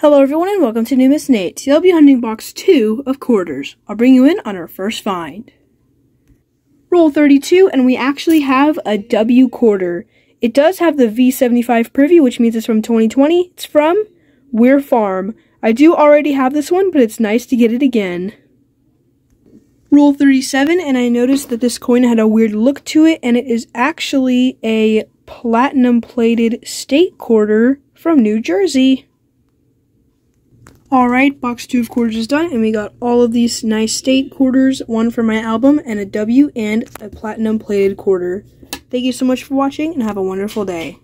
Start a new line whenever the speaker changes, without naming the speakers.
Hello everyone and welcome to NumisNate. Be hunting box 2 of quarters. I'll bring you in on our first find. Roll 32 and we actually have a W quarter. It does have the V75 privy which means it's from 2020. It's from Weir Farm. I do already have this one but it's nice to get it again. Roll 37 and I noticed that this coin had a weird look to it and it is actually a platinum plated state quarter from New Jersey. Alright, box two of quarters is done, and we got all of these nice state quarters, one for my album, and a W, and a platinum plated quarter. Thank you so much for watching, and have a wonderful day.